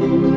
you.